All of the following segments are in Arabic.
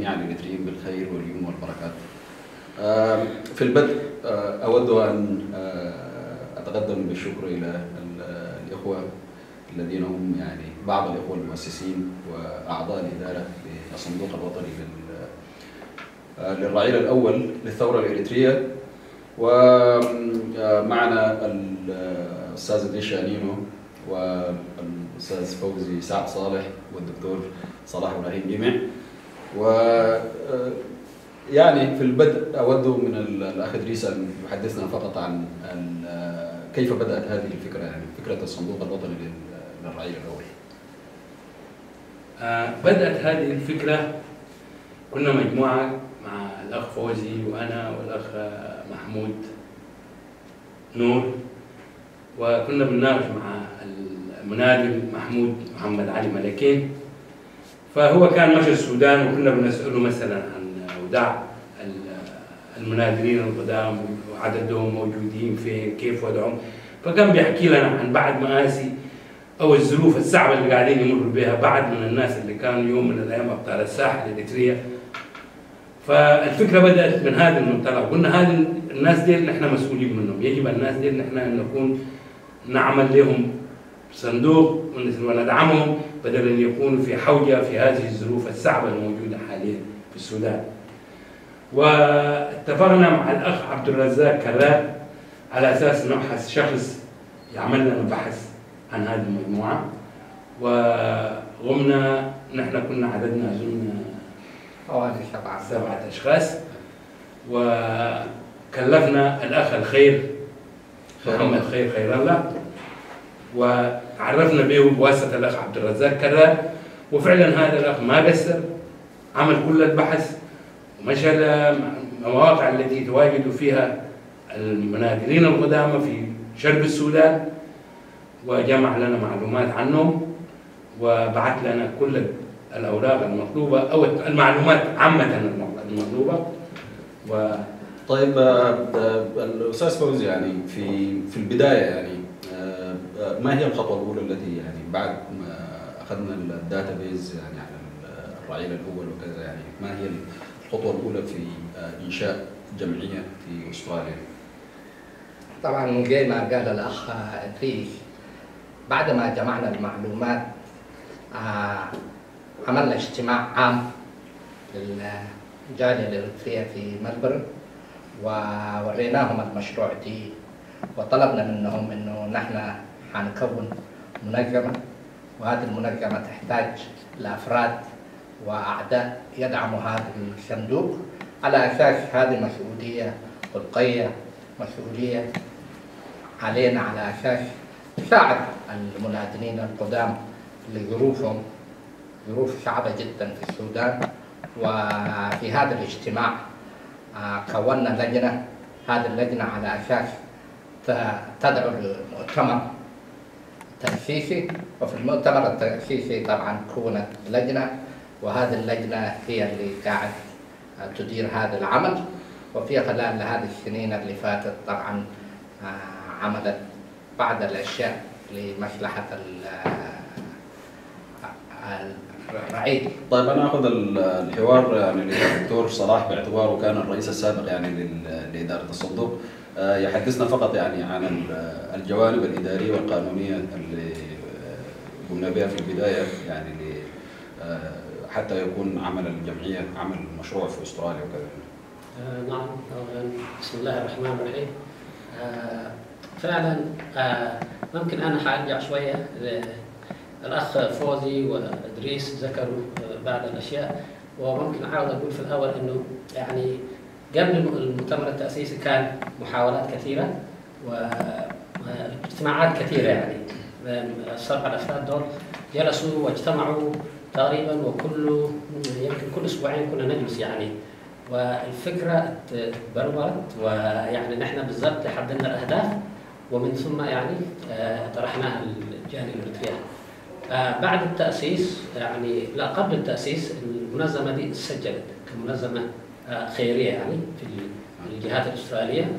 جميع الإريتريين بالخير واليمن والبركات. في البدء آه، أود أن آه، أتقدم بالشكر إلى ال- الإخوة الذين هم يعني بعض الإخوة المؤسسين وأعضاء الإدارة للصندوق الوطني آه، للرعيل الأول للثورة الإريترية. ومعنا الأستاذ إدريس شانينو والأستاذ فوزي سعد صالح والدكتور صلاح إبراهيم جمع و آه، يعني في البدء أود من ال- الأخ إدريس أن يحدثنا فقط عن آه، كيف بدأت هذه الفكرة يعني فكرة الصندوق الوطني لل- للرعيل الأول آه، بدأت هذه الفكرة كنا مجموعة مع الأخ فوزي وأنا والأخ آه، محمود نور وكنا بنناقش مع المنادل محمود محمد علي ملكين. فهو كان مشى السودان وكنا بنسأله مثلا عن وداع ال- المنادلين القدام وعددهم موجودين فين كيف وضعهم. فكان بيحكي لنا عن بعد مآسي أو الظروف الصعبة اللي قاعدين يمروا بها بعد من الناس اللي كانوا يوم من الأيام أبطال الساحل الإريترية. فالفكرة بدأت من هذا المنطلق. قلنا هذه الناس دي نحن مسؤولين منهم. يجب الناس دي نحن أن نكون نعمل لهم صندوق وندعمهم. بدل ان يكونوا في حوجة في هذه الظروف الصعبة الموجودة حاليا في السودان. واتفقنا مع الأخ عبد الرزاق كرار على أساس نبحث شخص يعمل لنا بحث عن هذه المجموعة. وغمنا نحن كنا عددنا أظن حوالي سبعة. سبعة أشخاص. وكلفنا الأخ الخير محمد خير خير الله وعرفنا به بواسطة الأخ عبد الرزاق كرار وفعلا هذا الأخ ما قصر عمل كل البحث ومشى المواقع التي تواجد فيها المنادلين القدامى في شرق السودان وجمع لنا معلومات عنهم وبعث لنا كل الأوراق المطلوبة أو المعلومات عامة المطلوبة. و طيب آه، آه، الأستاذ فوزي يعني في في البداية يعني ما هي الخطوة الأولى التي يعني بعد ما أخذنا ال database يعني على الرعيل الأول وكذا يعني ما هي الخطوة الأولى في آه، إنشاء جمعية في أستراليا؟ طبعا زي ما قال الأخ ادريس بعد ما جمعنا المعلومات آه، عملنا اجتماع عام للجالية الاريتريه في ملبورن ووريناهم المشروع دي وطلبنا منهم إنه نحن حنكون منظمه وهذه المنظمه تحتاج لأفراد وأعداء يدعموا هذا الصندوق. على أساس هذه مسؤولية خلقية مسؤولية علينا على أساس تساعد المنادلين القدام لظروفهم ظروف صعبة جدا في السودان. وفي هذا الاجتماع آه، كونا لجنة هذه اللجنة على أساس ت- تدعو لمؤتمر تأسيسي وفي المؤتمر التأسيسي طبعا كونت لجنة وهذه اللجنة هي اللي قاعد تدير هذا العمل. وفي خلال هذه السنين اللي فاتت طبعا آه، عملت بعض الأشياء لمصلحة الرعيل طيب أنا أخذ ال- الحوار يعني للدكتور صلاح باعتباره كان الرئيس السابق يعني لإدارة الصندوق. آه، يحدثنا فقط يعني عن ال- الجوانب الإدارية والقانونية اللي قمنا بها في البداية يعني آه، حتى يكون عمل الجمعية عمل مشروع في أستراليا وكذا. آه، نعم أولاً بسم الله الرحمن الرحيم. فعلا ممكن أنا حارجع شوية الأخ فوزي وادريس ذكروا آه، بعض الأشياء. وممكن اعاود أقول في الأول إنه يعني قبل الم- المؤتمر التأسيسي كان محاولات كثيرة واجتماعات كثيرة يعني السبع الافراد دول. جلسوا واجتمعوا تقريبا وكل يمكن كل أسبوعين كنا نجلس يعني. والفكرة تبرمرت ويعني نحن بالضبط حددنا الأهداف ومن ثم يعني آه، طرحناها للجاليه الاريتريه. آه، بعد التأسيس يعني لا قبل التأسيس المنظمة دي سجلت كمنظمة آه، خيرية يعني في الجهات الأسترالية.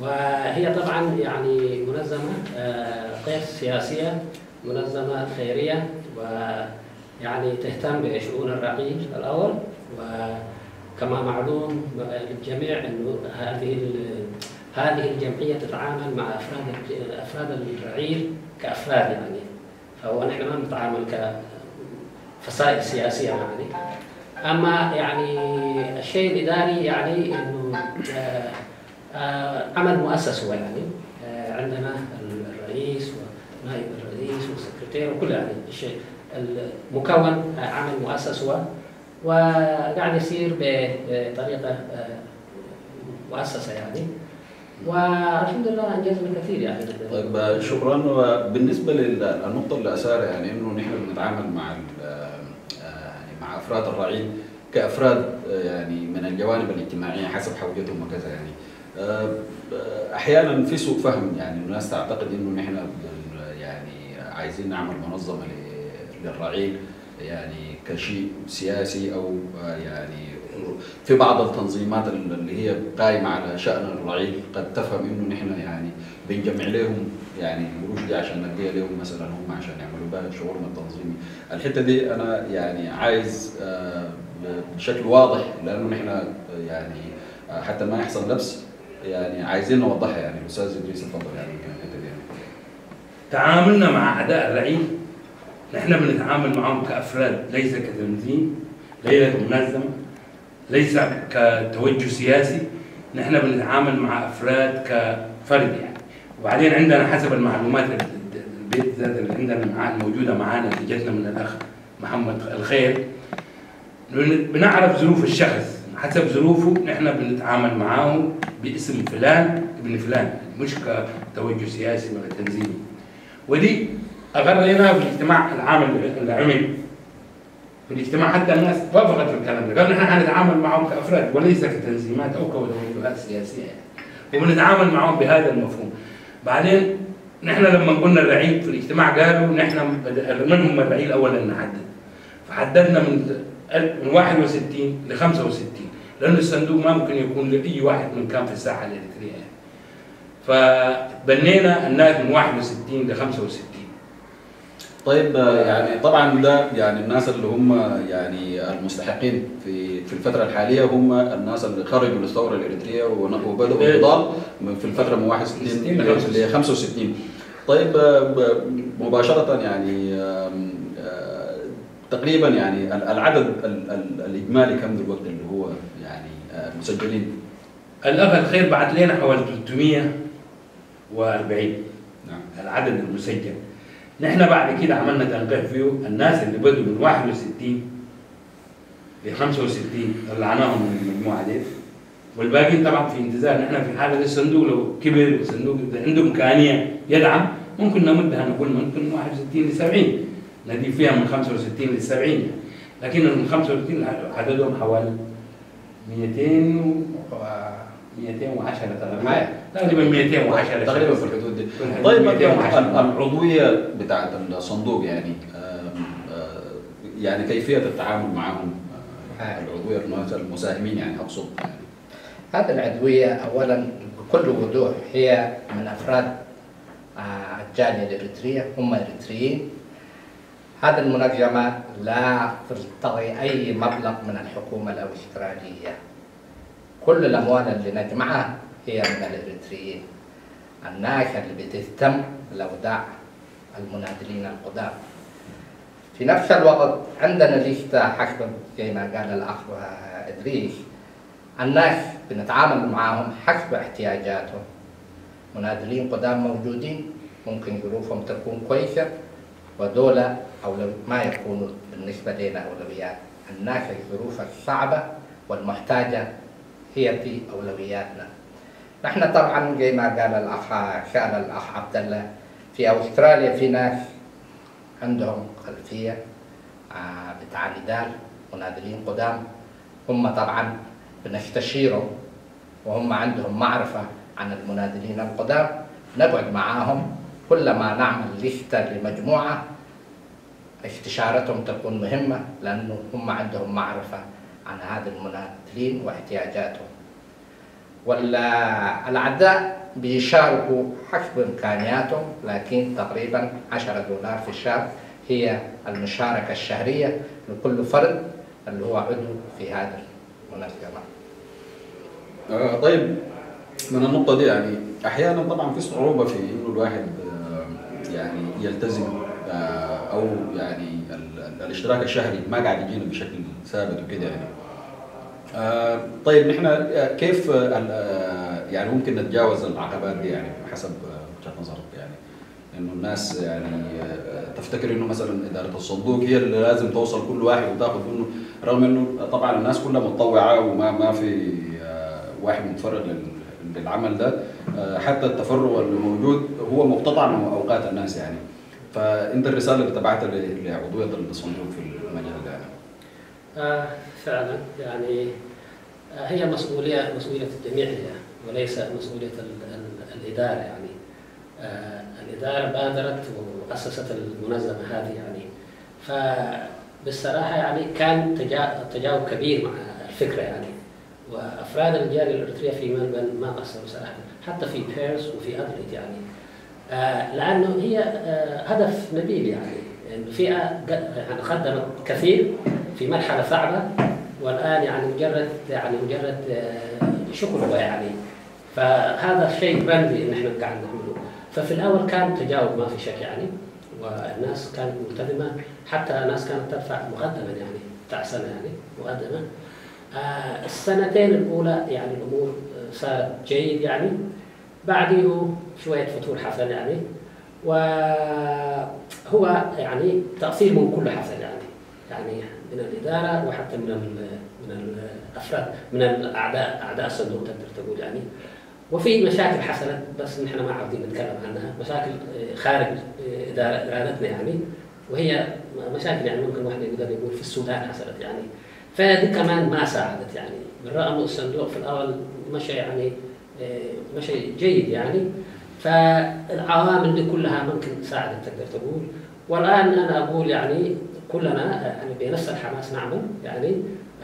وهي طبعا يعني منظمة آه، غير سياسية منظمة خيرية ويعني تهتم بشؤون الرعيل الأول. وكما معلوم للجميع أنه هذه هذه الجمعية تتعامل مع أفراد أفراد الرعيل كأفراد يعني فهو نحن ما نتعامل كفصائل سياسية يعني. أما يعني الشيء الإداري يعني أنه آه، آه، عمل مؤسس هو يعني. آه، عندنا الرئيس ونائب الرئيس والسكرتير وكل يعني الشيء المكون عمل مؤسس هو. وقاعد يصير بطريقة آه، مؤسسة يعني. والحمد لله أنجزنا كثير يعني. طيب آه، شكرا. وبالنسبة للنقطة اللي اثارها يعني إنه نحن بنتعامل مع آه، يعني مع أفراد الرعيل كأفراد آه، يعني من الجوانب الاجتماعية حسب حوجتهم وكذا يعني. أحيانا في سوء فهم يعني الناس تعتقد إنه نحن يعني عايزين نعمل منظمة للرعيل يعني كشيء سياسي أو آه، يعني في بعض التنظيمات اللي هي قائمه على شأن الرعيل قد تفهم إنه نحن يعني بنجمع لهم يعني القروش دي عشان نديها لهم مثلا هم عشان يعملوا بها شغلهم التنظيمي. الحتة دي أنا يعني عايز آه، بشكل واضح لأنه نحن آه، يعني حتى ما يحصل لبس يعني عايزين نوضحها. يعني الاستاذ إدريس اتفضل يعني الحتة دي. يعني. تعاملنا مع اعداء الرعيل نحن بنتعامل معهم كأفراد ليس كتنظيم ليس كمنظمه ليس كتوجه سياسي. نحن بنتعامل مع أفراد كفرد يعني. وبعدين عندنا حسب المعلومات ال- ال- البيت ذات اللي عندنا الموجوده معانا اللي جتنا من الأخ محمد الخير. بن- بنعرف ظروف الشخص. حسب ظروفه نحن بنتعامل معاه باسم فلان ابن فلان مش كتوجه سياسي ولا تنظيمي ودي اغرينا في الاجتماع العام اللي عمل. في الاجتماع حتى الناس وافقت الكلام ده. قالوا نحن حنتعامل معهم كأفراد وليس كتنظيمات أو كتوجهات سياسية. يعني وبنتعامل معهم بهذا المفهوم. بعدين نحن لما قلنا الرعيل في الاجتماع قالوا نحن من هم الرعيل اولا نحدد. فحددنا من من 61 ل 65 لأنه الصندوق ما ممكن يكون لأي واحد من كان في الساحة الاريتريه يعني. فبنينا الناس من 61 ل 65 طيب آه، يعني طبعا ده يعني الناس اللي هم يعني المستحقين في في الفترة الحالية هم الناس اللي خرجوا للثورة الإريترية ون- وبداوا إيه. النضال من- في الفترة من 61 60 ل ل 65 طيب آه، مباشرة يعني آه، تقريبا يعني ال- العدد ال- ال- الإجمالي كم دلوقتي اللي هو يعني مسجلين؟ الاخ الخير بعت لنا حوالي 340 نعم. العدد المسجل. نحن بعد كده عملنا تنقيح فيه. الناس اللي بدوا من 61 ل 65 طلعناهم من المجموعه دي. والباقيين طبعا في انتظار. نحن في حالة الصندوق لو كبر والصندوق عنده إمكانية يدعم ممكن نمدها نقول ممكن من 61 ل 70 ندي فيها من 65 ل 70 يعني. لكن من 65 عددهم حوالي 200 و و- 210 تقريبا. هاي. تقريبا 210 تقريبا في الحدود دي. طيب 210. ال- العضوية بتاعت الصندوق يعني يعني كيفية التعامل معهم آه، آه. العضوية المساهمين يعني أقصد. يعني هذه العدوية أولا بكل وضوح هي من أفراد آه، الجالية الإريترية هم إريتريين. هذه المنظمة لا تلتقي أي مبلغ من الحكومة الأسترالية. كل الأموال اللي نجمعها هي من الإريتريين. الناس اللي بتهتم لأوداع المنادلين القدام في نفس الوقت عندنا لستة حسب زي ما قال الأخ إدريس. الناس بنتعامل معاهم حسب احتياجاتهم. منادلين قدام موجودين ممكن ظروفهم تكون كويسة ودول أولو ما يكونوا بالنسبة لنا أولويات. الناس الظروف الصعبة والمحتاجة هي في أولوياتنا. نحن طبعا زي ما قال الأخ سأل الأخ عبد الله في أستراليا في ناس عندهم خلفية آه، بتاع نضال منادلين قدام. هم طبعا بنستشيرهم وهم عندهم معرفة عن المنادلين القدام. نقعد معاهم كلما نعمل لستة لمجموعة استشارتهم تكون مهمة لأنه هم عندهم معرفة عن هذا المنادلين واحتياجاتهم. والأعداء بيشاركوا حسب إمكانياتهم لكن تقريبا 10 دولار في الشهر هي المشاركة الشهرية لكل فرد اللي هو عضو في هذا المنظمة آه، طيب من النقطة دي يعني أحيانا طبعا في صعوبة في إنه الواحد آه، يعني يلتزم آه، أو يعني الاشتراك الشهري ما قاعد يجينا بشكل ثابت وكده يعني. آه، طيب نحن آه، كيف آه، آه، يعني ممكن نتجاوز العقبات دي يعني حسب وجهة نظرك يعني؟ انه الناس يعني تفتكر إنه مثلا إدارة الصندوق هي اللي لازم توصل كل واحد وتاخذ منه رغم إنه طبعا الناس كلها متطوعة وما ما في واحد لل- للعمل ده. حتى التفرغ اللي موجود هو مقتطع من أوقات الناس يعني. فأنت الرسالة اللي تبعتها لعضوية الصندوق في المجال ده؟ يعني. آه فعلا. يعني آه هي مسؤولية مسؤولية الجميع هي وليس مسؤولية ال- ال- الإدارة يعني. آه الإدارة بادرت وأسست المنظمة هذه يعني. فبالصراحة يعني كان تجا- تجاوب كبير مع الفكرة يعني. وأفراد الجالية الأريترية في ملبن ما قصروا صراحة حتى في بيرس وفي أدلت يعني. آه لأنه هي آه هدف نبيل يعني. ق- يعني قدمت كثير في مرحلة صعبة والآن يعني مجرد يعني مجرد آه، شكر يعني. فهذا شيء رمزي إن إحنا قاعد نعمله. ففي الأول كان تجاوب ما في شك يعني والناس كانت ملتزمة حتى ناس كانت تدفع مقدما يعني بتاع سنة يعني مقدمة. السنتين الأولى يعني الأمور صارت جيد يعني. بعده شوية فتور حصل يعني. وهو يعني تقصير من كل حصل يعني. يعني من الإدارة وحتى من من الافراد من الأعداء أعداء الصندوق تقدر تقول يعني. وفي مشاكل حصلت بس نحن ما عاوزين نتكلم عنها. مشاكل آه، خارج آه، إدارة- ارادتنا يعني. وهي مشاكل يعني ممكن واحد يقدر يقول في السودان حصلت يعني. فدي كمان ما ساعدت يعني. بالرغم الصندوق في الأول مشى يعني آه، مشى جيد يعني. فالعوامل دي كلها ممكن ساعدت تقدر تقول. والآن أنا أقول يعني كلنا يعني بنفس الحماس نعمل يعني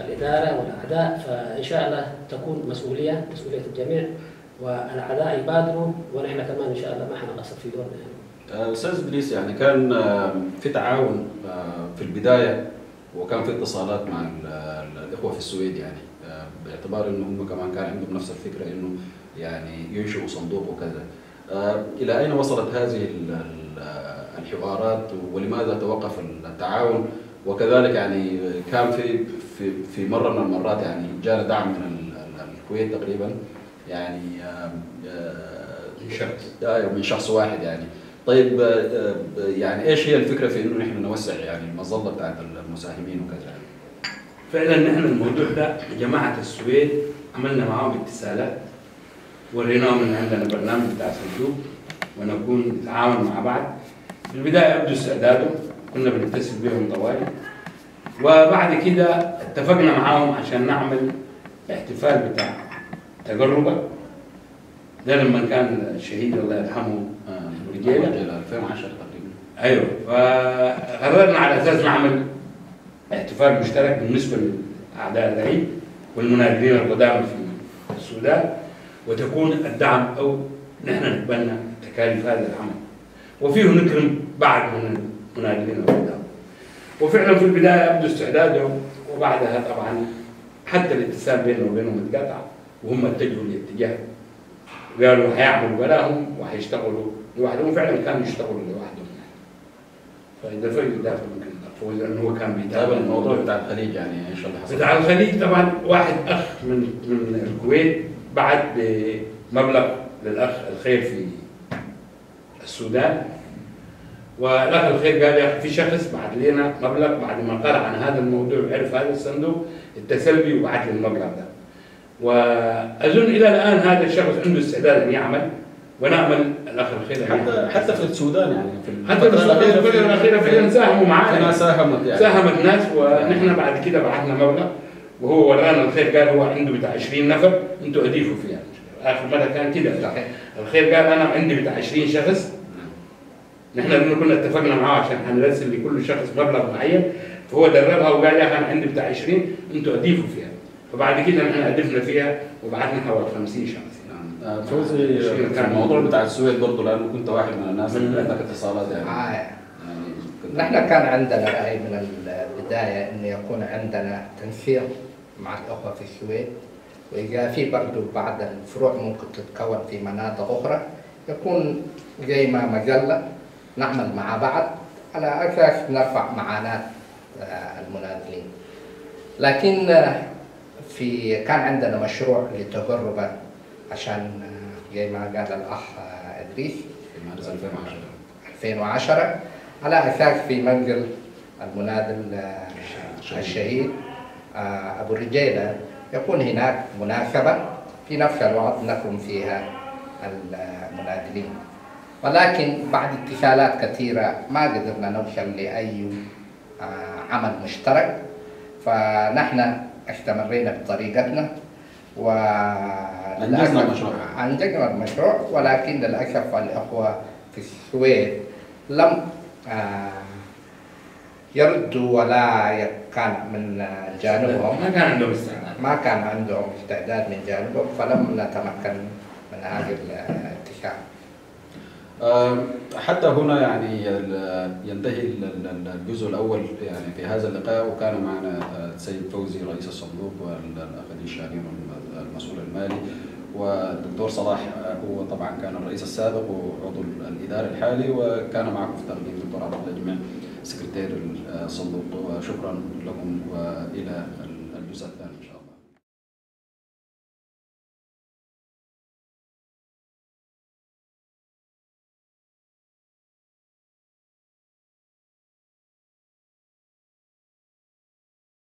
الإدارة والأعداء فإن شاء الله تكون مسؤولية مسؤولية الجميع والأعداء يبادروا ونحن كمان إن شاء الله ما حنقصر في دورنا يعني. آه، أستاذ إدريس يعني كان آه، في تعاون آه، في البداية وكان في اتصالات مع ال- ال- الإخوة في السويد يعني. باعتبار إنه هم كمان كان عندهم نفس الفكرة إنه يعني ينشئوا صندوق وكذا. آه، إلى أين وصلت هذه ال- ال- الحوارات ولماذا توقف التعاون؟ وكذلك يعني كان في في في مرة من المرات يعني جانا دعم من ال- ال- الكويت تقريبا يعني آه، آه، شخص. أيوه من شخص واحد يعني. طيب يعني إيش هي الفكرة في إنه نحن نوسع يعني المظلة بتاعت المساهمين وكذا؟ يعني فعلا نحن الموضوع ده جماعة السويد عملنا معاهم اتصالات. وريناهم ان عندنا برنامج بتاع صندوق ونكون نتعاون مع بعض. في البداية أبدوا استعدادهم كنا بنتصل بهم طوالي وبعد كده اتفقنا معاهم عشان نعمل احتفال بتاع تقربة ده لما كان الشهيد الله يرحمه آه،. رجالة 2010 تقريبا. أيوه. فقررنا على أساس نعمل احتفال مشترك بالنسبة لأعداء العيد والمنادلين القدامى في السودان. وتكون الدعم أو نحن نتبنى تكاليف هذا العمل. وفيه نكرم بعض من المنادلين القدامى وفعلا في البداية ابدوا استعدادهم وبعدها طبعا حتى الاتصال بيننا وبينهم اتقطع وهم اتجهوا لاتجاه قالوا هيعملوا بلاهم وهيشتغلوا لوحدهم فعلا كانوا يشتغلوا لوحدهم. فإذا في دافع ممكن فوز لأنه هو كان بيتابع الموضوع بتاع الخليج يعني إيش اللي حصل؟ بتاع الخليج طبعا واحد أخ من من الكويت بعت بمبلغ للأخ الخير في السودان. والأخ الخير قال يا في شخص بعت لنا مبلغ بعد ما قرأ عن هذا الموضوع وعرف هذا الصندوق اتصل بي وبعت لي المبلغ ده. وأظن إلى الآن هذا الشخص عنده استعداد أن يعمل ونأمل الأخ الخير حتى. حتى في السودان يعني في حتى في الفترة الأخيرة الأخيرة فعلا ساهموا معنا ساهمت يعني. ساهمت ناس ونحن بعد كده بعثنا مبلغ. وهو ورانا الخير قال هو عنده بتاع 20 نفر أنتوا اضيفوا فيها. آخر مرة كان كده. صحيح الخير قال أنا عندي بتاع 20 شخص. نحن لأنه كنا اتفقنا معاه عشان حنرسل لكل شخص مبلغ معين. فهو دربها وقال يا أخي أنا عندي بتاع 20 أنتوا اضيفوا فيها. فبعد كده نحن اضفنا فيها وبعثنا حوالي 50 شخص. نعم. آه، فوزي في الموضوع بتاع السويد برضه لأنه كنت واحد من الناس اللي عندك اتصالات يعني. آه. يعني نحن كان عندنا رأي من البداية أن يكون عندنا تنسيق مع الأخوة في السويد وإذا في برضو بعض الفروع ممكن تتكون في مناطق أخرى يكون زي ما مجلة نعمل مع بعض على أساس نرفع معاناة آه، المنازلين لكن آه، في كان عندنا مشروع لتجربة عشان آه، زي ما قال الأخ إدريس. في مارس 2010 2010 على أساس في منزل المنادل الشهيد. آه، أبو رجيله يكون هناك مناسبه في نفس الوقت نكرم فيها المنادلين ولكن بعد اتصالات كثيرة ما قدرنا نوصل لأي آه، عمل مشترك. فنحن استمرينا بطريقتنا و أنجزنا المشروع. أنجزنا المشروع. ولكن للأسف الأخوة في السويد لم آه، يردوا ولا كان من جانبهم. ما كان عندهم استعداد. ما كان عندهم استعداد من جانبهم فلم نتمكن من هذه الاتفاق حتى هنا يعني ال- ينتهي ال- ال- الجزء الأول يعني في هذا اللقاء وكان معنا السيد فوزي رئيس الصندوق والأخ الشاني المسؤول المالي والدكتور صلاح هو طبعا كان الرئيس السابق وعضو الاداري الحالي وكان معكم في التقديم الدكتور عبد الله جميع سكرتير الصندوق وشكرا لكم وإلى الجزء الثاني